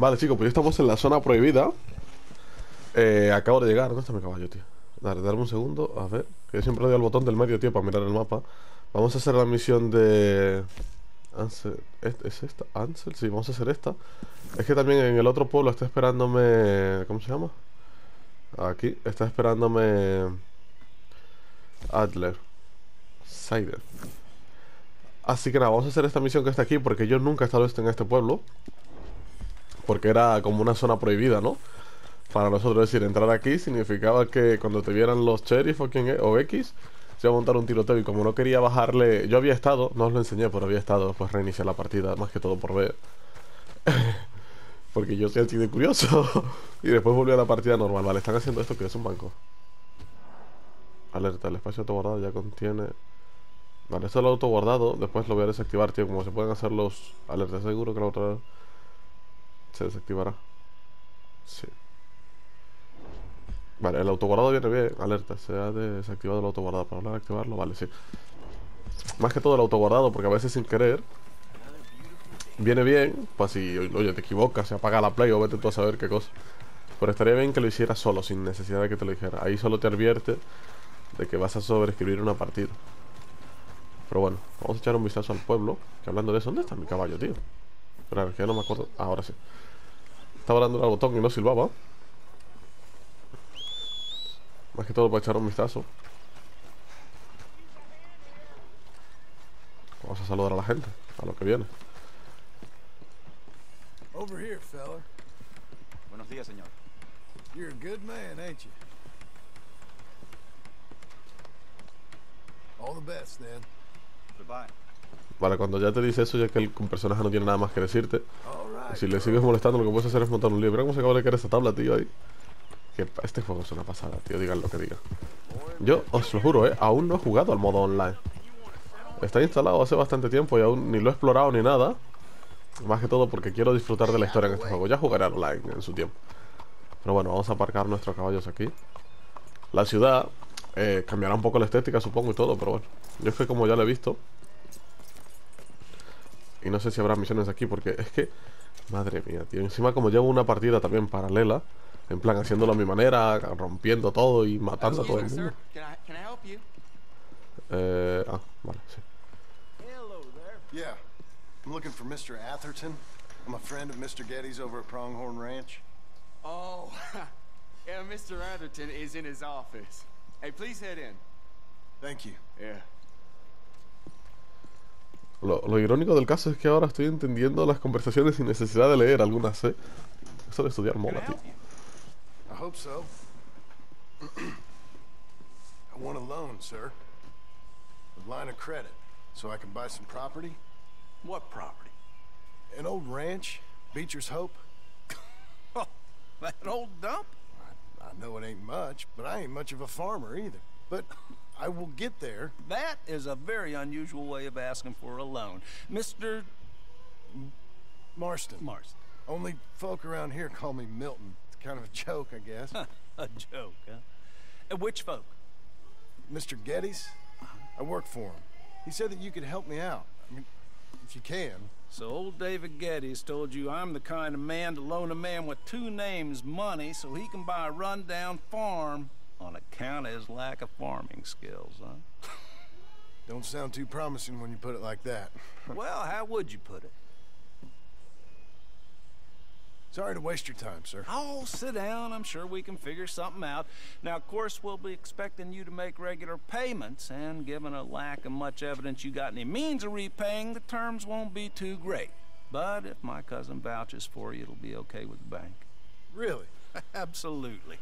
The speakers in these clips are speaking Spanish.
Vale, chicos, pues ya estamos en la zona prohibida. Eh, acabo de llegar. ¿Dónde está mi caballo, tío? Dale, darme un segundo. A ver. Que yo siempre doy al botón del medio, tío, para mirar el mapa. Vamos a hacer la misión de... Ansel. ¿Es, ¿Es esta? ¿Ansel? Sí, vamos a hacer esta. Es que también en el otro pueblo está esperándome... ¿Cómo se llama? Aquí. Está esperándome... Adler. Sider. Así que nada, vamos a hacer esta misión que está aquí porque yo nunca he estado en este pueblo. Porque era como una zona prohibida, ¿no? Para nosotros, decir, entrar aquí significaba que cuando te vieran los sheriff o, quien, e, o X, se iba a montar un tiroteo. Y como no quería bajarle, yo había estado, no os lo enseñé, pero había estado, pues reiniciar la partida, más que todo por ver. porque yo soy así de curioso. y después volví a la partida normal. Vale, están haciendo esto que es un banco. Alerta, el espacio autoguardado ya contiene... Vale, esto es el autoguardado, después lo voy a desactivar, tío. Como se pueden hacer los alertas, seguro que la otra se desactivará. Sí. Vale, el autoguardado viene bien, alerta, se ha desactivado el autoguardado. Para hablar de activarlo, vale, sí. Más que todo el autoguardado, porque a veces sin querer viene bien, pues si, oye, te equivocas, se apaga la play o vete tú a saber qué cosa. Pero estaría bien que lo hicieras solo, sin necesidad de que te lo dijera. Ahí solo te advierte de que vas a sobreescribir una partida. Pero bueno, vamos a echar un vistazo al pueblo. Que hablando de eso, ¿dónde está mi caballo, tío? Pero que ya no me acuerdo. Ah, ahora sí. Estaba dando al botón y no silbaba. Más que todo para echar un vistazo. Vamos a saludar a la gente, a lo que viene. Over here, fella. Buenos días, señor. You're a good man, ain't you? All the best, then. Goodbye. Vale, cuando ya te dice eso, ya que el personaje no tiene nada más que decirte. Si le sigues molestando, lo que puedes hacer es montar un lío. Mira cómo se acaba de caer esa tabla, tío, ahí. Que este juego es una pasada, tío, digan lo que digan. Yo os lo juro, eh, aún no he jugado al modo online. Está instalado hace bastante tiempo y aún ni lo he explorado ni nada. Más que todo porque quiero disfrutar de la historia en este juego. Ya jugaré online en su tiempo. Pero bueno, vamos a aparcar nuestros caballos aquí. La ciudad eh, cambiará un poco la estética, supongo, y todo, pero bueno. Yo es que como ya lo he visto. Y no sé si habrá misiones aquí, porque es que... Madre mía, tío. Encima como llevo una partida también paralela. En plan, haciéndolo a mi manera, rompiendo todo y matando a todo el mundo. Can I, can I help you? Eh, ah, vale, sí. Hello there. Yeah. I'm looking for Mr. Atherton. I'm a friend of Mr. Getty's over at Pronghorn Ranch. Oh, yeah, Mr. Atherton is in his office. Hey, please head in. Thank you. Yeah. Lo, lo irónico del caso es que ahora estoy entendiendo las conversaciones sin necesidad de leer algunas, ¿eh? Eso de estudiar I mola, tío. I hope so. I want a loan, sir. A line of credit, so I can buy some property. What property? An old ranch, Beecher's Hope. That old dump? I know it ain't much, but I ain't much of a farmer either. But I will get there. That is a very unusual way of asking for a loan. Mr. Marston. Marston. Only folk around here call me Milton. It's kind of a joke, I guess. a joke, huh? And which folk? Mr. Geddes, uh-huh. I work for him. He said that you could help me out. I mean, if you can. So old David Geddes told you I'm the kind of man to loan a man with two names money so he can buy a rundown farm on account of his lack of farming skills, huh? Don't sound too promising when you put it like that. well, how would you put it? Sorry to waste your time, sir. Oh, sit down. I'm sure we can figure something out. Now, of course, we'll be expecting you to make regular payments, and given a lack of much evidence you got any means of repaying, the terms won't be too great. But if my cousin vouches for you, it'll be okay with the bank. Really? Absolutely.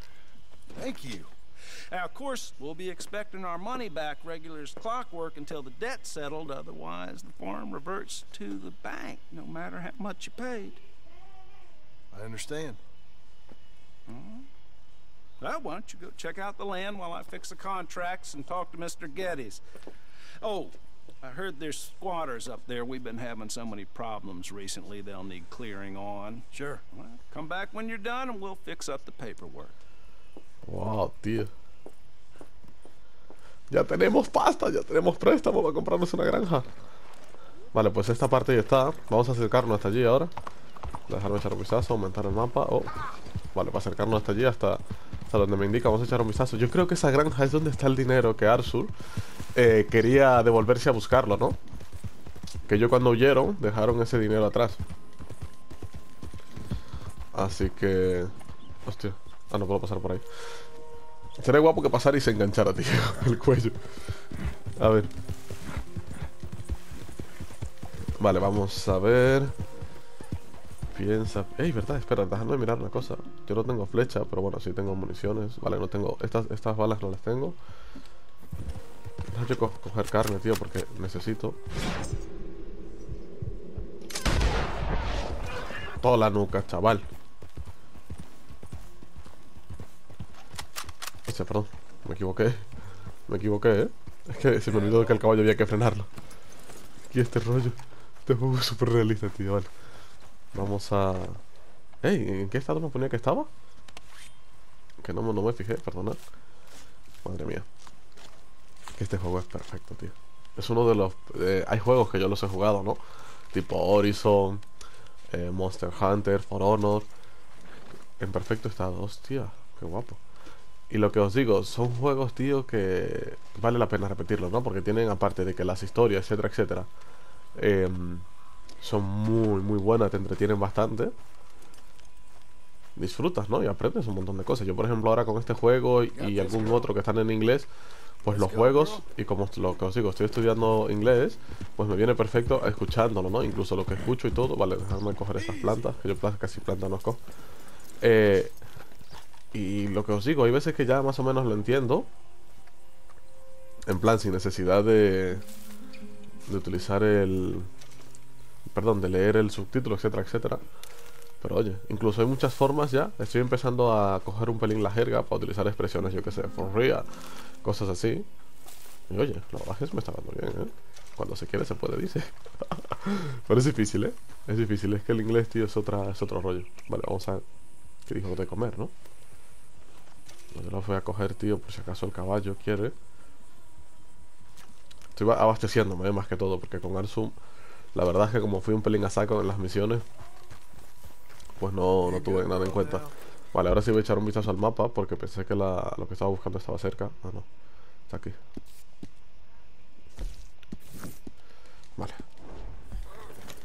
Thank you. Now, of course, we'll be expecting our money back regular as clockwork until the debt's settled. Otherwise, the farm reverts to the bank, no matter how much you paid. I understand. Hmm. Well, why don't you go check out the land while I fix the contracts and talk to Mr. Geddes? Oh, I heard there's squatters up there. We've been having so many problems recently, they'll need clearing on. Sure. Well, come back when you're done and we'll fix up the paperwork. Wow, tío. Ya tenemos pasta, ya tenemos préstamo para comprarnos una granja. Vale, pues esta parte ya está. Vamos a acercarnos hasta allí ahora. Dejarme echar un vistazo, aumentar el mapa. Oh, vale, para acercarnos hasta allí, hasta, hasta donde me indica. Vamos a echar un vistazo. Yo creo que esa granja es donde está el dinero que Arsur eh, quería devolverse a buscarlo, ¿no? Que ellos cuando huyeron dejaron ese dinero atrás. Así que... Hostia. Ah, no puedo pasar por ahí. Sería guapo que pasara y se enganchara, tío. El cuello. A ver. Vale, vamos a ver. Piensa. Ey, verdad, espera, déjame mirar una cosa. Yo no tengo flecha, pero bueno, sí tengo municiones. Vale, no tengo. Estas, estas balas no las tengo. Déjame co coger carne, tío, porque necesito. Toda la nuca, chaval. Perdón. Me equivoqué. Me equivoqué, ¿eh? Es que se me olvidó que el caballo había que frenarlo. Y este rollo. Este juego es súper realista, tío. Vale. Vamos a... Ey, ¿en qué estado me ponía que estaba? Que no, no me fijé, perdonad. Madre mía. Este juego es perfecto, tío. Es uno de los... eh, hay juegos que yo los he jugado, ¿no? Tipo Horizon, eh, Monster Hunter, For Honor. En perfecto estado. Hostia, qué guapo. Y lo que os digo, son juegos, tío, que vale la pena repetirlos, ¿no? Porque tienen, aparte de que las historias, etcétera, etcétera, em, son muy, muy buenas, te entretienen bastante. Disfrutas, ¿no? Y aprendes un montón de cosas. Yo, por ejemplo, ahora con este juego y, y algún otro que están en inglés, pues los juegos, y como lo que os digo, estoy estudiando inglés, pues me viene perfecto escuchándolo, ¿no? Incluso lo que escucho y todo. Vale, déjame coger estas plantas, que yo casi plantas no os cojo. Eh, y lo que os digo, hay veces que ya más o menos lo entiendo. En plan, sin necesidad de, de utilizar el... Perdón, de leer el subtítulo, etcétera, etcétera. Pero oye, incluso hay muchas formas ya. Estoy empezando a coger un pelín la jerga para utilizar expresiones, yo que sé, for real, cosas así. Y oye, la verdad es que me está dando bien, ¿eh? Cuando se quiere se puede, dice. Pero es difícil, ¿eh? Es difícil, es que el inglés, tío, es, otra, es otro rollo. Vale, vamos a... ¿Qué dijo de comer, no? Yo lo voy a coger, tío, por si acaso el caballo quiere. Estoy ba- abasteciéndome, eh, más que todo, porque con Arsum, la verdad es que como fui un pelín a saco en las misiones, pues no, no tuve nada en cuenta. Vale, ahora sí voy a echar un vistazo al mapa, porque pensé que la- lo que estaba buscando estaba cerca. Ah, no. Está aquí.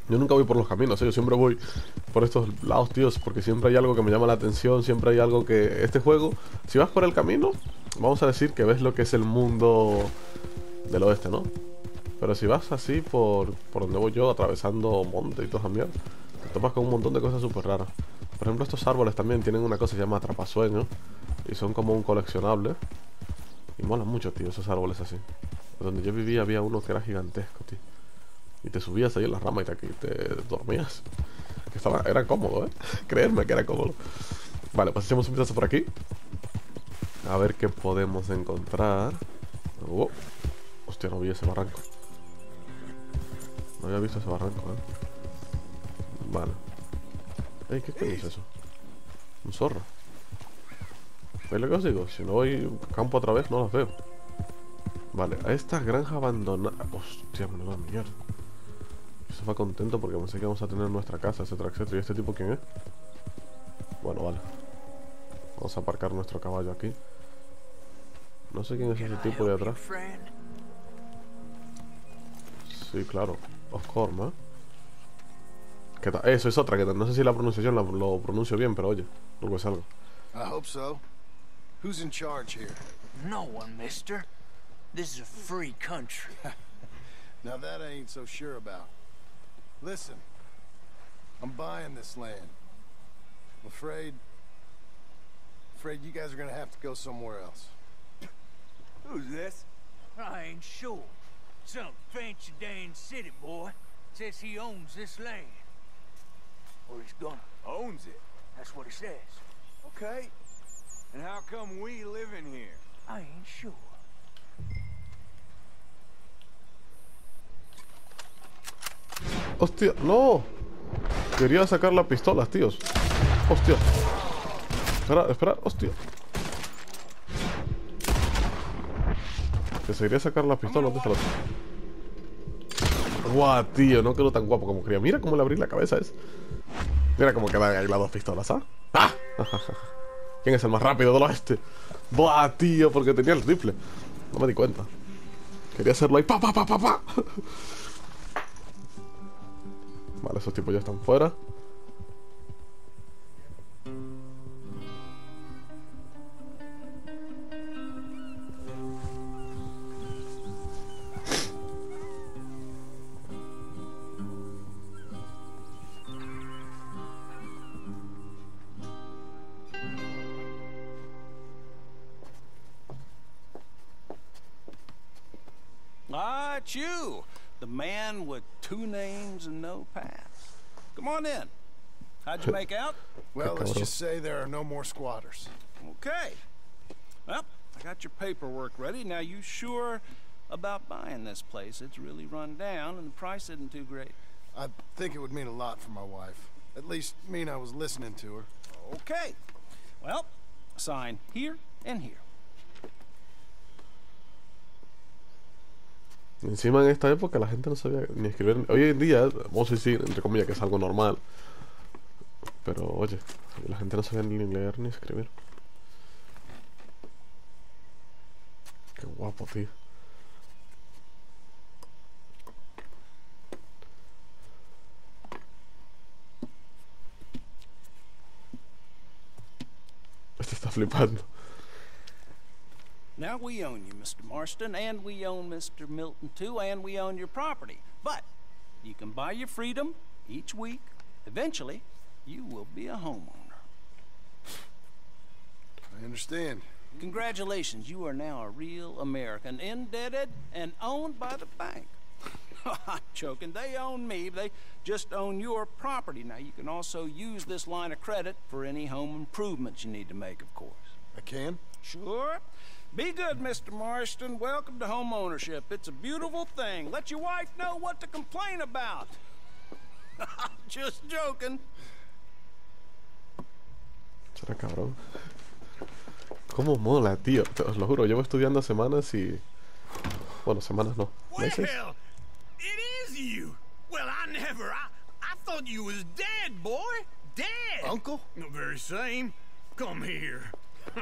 Yo nunca voy por los caminos, ¿eh? yo siempre voy por estos lados, tíos, porque siempre hay algo que me llama la atención, siempre hay algo que... Este juego, si vas por el camino, vamos a decir que ves lo que es el mundo del oeste, ¿no? Pero si vas así por, por donde voy yo, atravesando monte y toda esa mierda, te topas con un montón de cosas súper raras. Por ejemplo, estos árboles también tienen una cosa que se llama atrapasueños, y son como un coleccionable. Y molan mucho, tío, esos árboles así. Donde yo vivía había uno que era gigantesco, tío. Te subías ahí en la rama y te, dormías. Era cómodo, ¿eh? Creerme que era cómodo. Vale, pues echemos un vistazo por aquí. A ver qué podemos encontrar. Oh, hostia, no vi ese barranco. No había visto ese barranco, ¿eh? Vale. Ey, ¿qué coño es eso? Un zorro. ¿Veis lo que os digo? Si no voy campo otra vez, no los veo. Vale, a esta granja abandonada... Hostia, menuda mierda. Se va contento porque pensé que vamos a tener nuestra casa, etcétera, etcétera. ¿Y este tipo quién es? Bueno, vale. Vamos a aparcar nuestro caballo aquí. No sé quién es ese tipo de atrás. Sí, claro. Of course, ¿eh? ¿Qué tal? Eso es otra que tal. No sé si la pronunciación la- lo pronuncio bien, pero oye, algo es algo. I hope so. Who's in charge here? No one, mister. This is a free country. Now that I ain't so sure about. Listen, I'm buying this land. I'm afraid, afraid you guys are gonna have to go somewhere else. Who's this? I ain't sure. Some fancy Dan city boy says he owns this land. Or he's gonna. Owns it. That's what he says. Okay. And how come we live in here? I ain't sure. ¡Hostia! ¡No! Quería sacar las pistolas, tíos. ¡Hostia! Espera, espera, hostia. Que se quería sacar las pistolas. ¿Dónde está la- ¡Guau, tío! No quedó tan guapo como quería. Mira cómo le abrí la cabeza es. Mira cómo quedan ahí las dos pistolas, ¿ah? ¡Ah! ¿Quién es el más rápido del oeste? ¡Buah, tío! Porque tenía el rifle. No me di cuenta. Quería hacerlo ahí. ¡Pa, pa, pa, pa, pa! Vale, esos tipos ya están fuera. Come on in. How'd you make out? Well, let's just say there are no more squatters. Okay. Well, I got your paperwork ready. Now, you sure about buying this place? It's really run down, and the price isn't too great. I think it would mean a lot for my wife. At least mean I was listening to her. Okay. Well, sign here and here. Encima en esta época la gente no sabía ni escribir. Hoy en día, vamos a decir, entre comillas, que es algo normal. Pero oye, la gente no sabía ni leer ni escribir. Qué guapo, tío. Este está flipando. Now we own you, Mr. Marston, and we own Mr. Milton too, and we own your property. But you can buy your freedom each week. Eventually, you will be a homeowner. I understand. Congratulations, you are now a real American, indebted and owned by the bank. I'm joking. They own me. They just own your property. Now, you can also use this line of credit for any home improvements you need to make, of course. I can? Sure. Be good, Mr. Marston. Welcome to home ownership. It's a beautiful thing. Let your wife know what to complain about. Just joking. Será cabrón. ¿Cómo mola, tío? Te- os lo juro, llevo estudiando semanas y... Bueno, semanas no. ¿Meses? Well, it is you. Well, I never. I, I thought you was dead, boy. Dead. Uncle? The very same. Come here.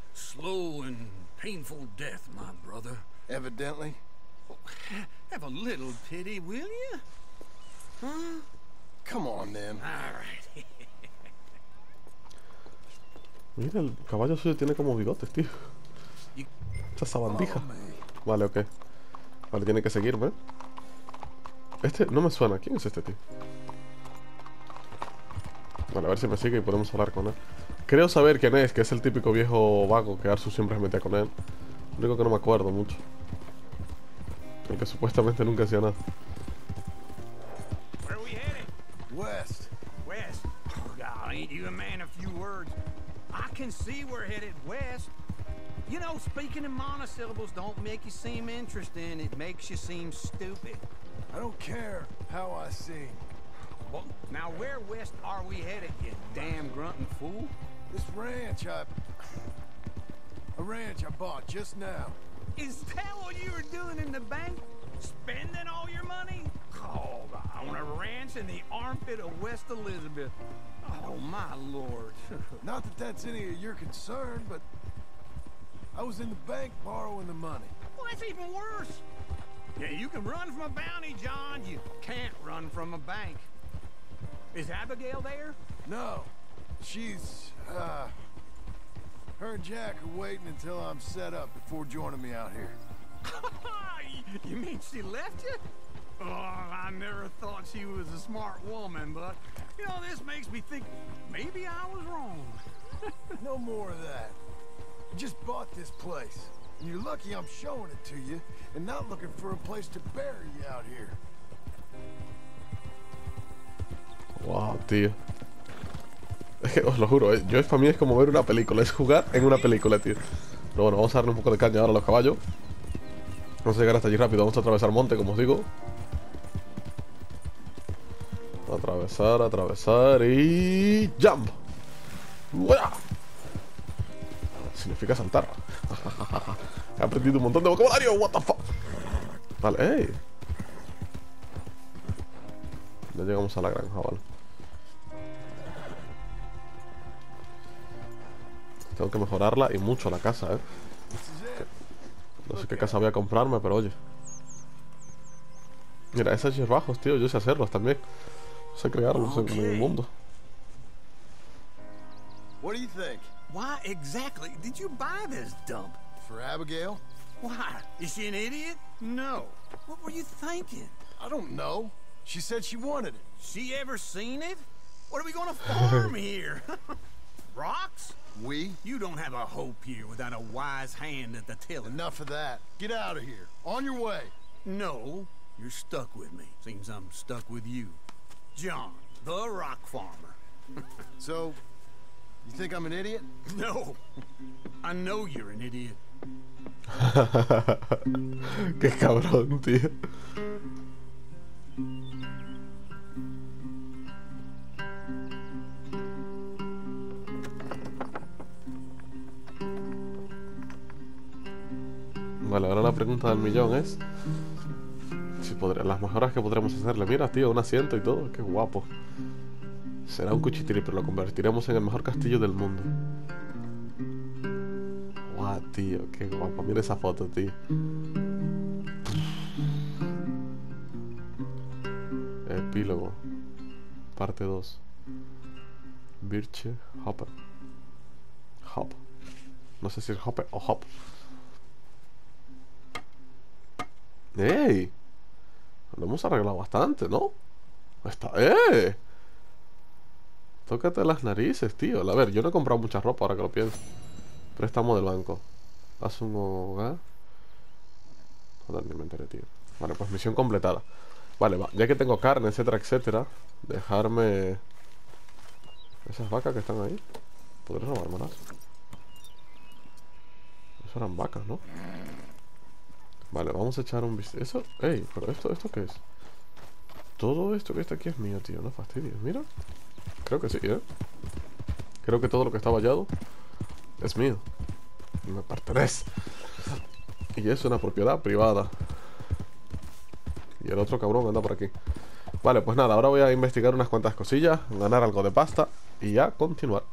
slow and painful death, my brother. Evidently. Have a little pity, will you? Huh? Come on, then. All right. Mira, el caballo suyo tiene como bigotes, tío. Esa sabandija. Vale, ok. Vale, tiene que seguirme. Este no me suena. ¿Quién es este tío? Vale, a ver si me sigue y podemos hablar con él. Creo saber quién es, que es el típico viejo vago que Arsu siempre se metía con él. Lo único que no me acuerdo mucho. El que supuestamente nunca hacía nada. Where are we headed? West. West. Oh, God, ain't you a man of few words? I can see we're headed west. You know, speaking in monosyllables don't make you seem interesting. It makes you seem stupid. I don't care how I sing. Well, now where west are we headed, you damn grunting fool? This ranch I... A ranch I bought just now. Is that what you were doing in the bank? Spending all your money? Oh, on a ranch in the armpit of West Elizabeth. Oh, my lord. Not that that's any of your concern, but... I was in the bank borrowing the money. well, that's even worse. Yeah, you can run from a bounty, John. You can't run from a bank. Is Abigail there? No. She's, uh... Her and Jack are waiting until I'm set up before joining me out here. you mean she left you? Oh, I never thought she was a smart woman, but, you know, this makes me think maybe I was wrong. No more of that. I just bought this place. And you're lucky I'm showing it to you and not looking for a place to bury you out here. Wow, tío. Es que os lo juro, eh, yo para mí es como ver una película, es jugar en una película, tío. Pero bueno, vamos a darle un poco de caña ahora a los caballos. Vamos a llegar hasta allí rápido, vamos a atravesar monte, como os digo. Atravesar, atravesar y... ¡Jump! Significa saltar. He aprendido un montón de vocabulario, what the fuck. Vale, ey. Ya llegamos a la granja, vale. Tengo que mejorarla y mucho la casa, eh. No sé qué casa voy a comprarme, pero oye. Mira, esos bajos, tío, yo sé hacerlos también. Sé crearlos en el mundo. What do you think? Why exactly did you buy this dump? For Abigail? Why? Is she an idiot? No. What were you thinking? I don't know. She said she wanted it. She ever seen it? What are we gonna farm here? Rocks? We? You don't have a hope here without a wise hand at the tiller. Enough of that. Get out of here. On your way. No, you're stuck with me. Seems I'm stuck with you. John, the rock farmer. So, you think I'm an idiot? No, I know you're an idiot. Qué cabrón, tío. Del millón es las mejoras que podremos hacerle. Mira, tío, un asiento y todo, qué guapo. Será un cuchitiri, pero lo convertiremos en el mejor castillo del mundo. Guau, tío, qué guapo. Mira esa foto, tío. Epílogo. Parte 2. Birche Hopper. Hop. No sé si es Hopper o Hop. ¡Ey! Lo hemos arreglado bastante, ¿no? Está... ¡Eh! Tócate las narices, tío. A ver, yo no he comprado mucha ropa ahora que lo pienso. Préstamo del banco. Haz un hogar. Joder, ni me enteré, tío. Vale, pues misión completada. Vale, va. Ya que tengo carne, etcétera, etcétera. Dejarme... Esas vacas que están ahí. ¿Podré robármelas? Eso eran vacas, ¿no? Vale, vamos a echar un vistazo. ¿Eso? Ey, pero esto, ¿esto qué es? Todo esto que está aquí es mío, tío. No fastidies. Mira. Creo que sí, ¿eh? Creo que todo lo que está vallado es mío. Me pertenece. Y es una propiedad privada. Y el otro cabrón anda por aquí. Vale, pues nada, ahora voy a investigar unas cuantas cosillas, ganar algo de pasta y ya continuar.